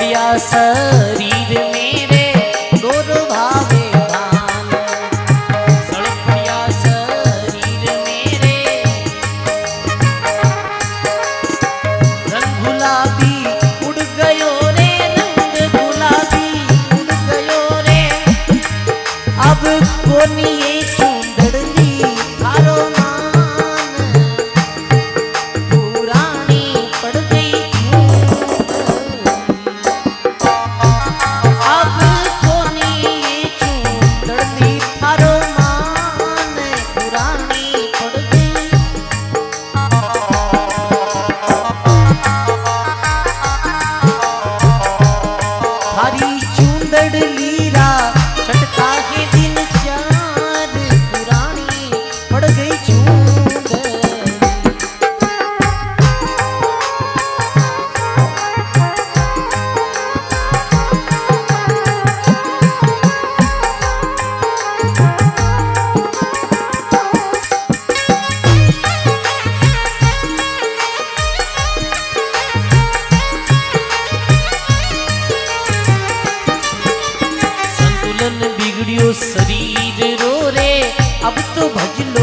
આપડ્યા શરીર रो रे अब तो भजलो